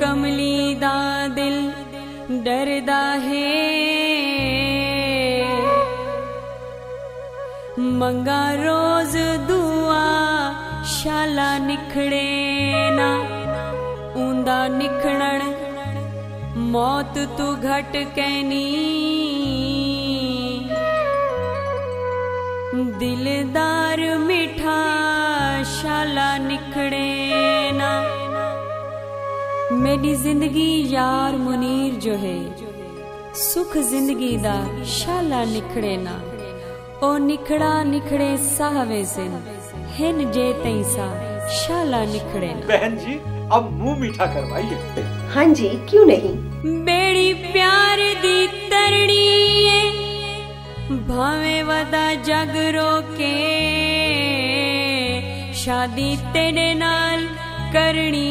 कमली दल डर हे। मङ्ग दु शा निखडेना उदा निखणन मौत तू घट कनी। दिलारीठा शा निखडेना मेरी ज़िंदगी यार मुनीर जो है सुख ज़िंदगी दा शाला निखड़े ना। ओ निखड़ा निखड़े साहवे सिन हिन जे तई सा शाला निखड़े ना। बहन जी अब मुँह मीठा करवाइए। हाँ जी क्यों नहीं? बेड़ी प्यार दी तरड़ी भावे वदा जग रोके। शादी तेरे नाल करनी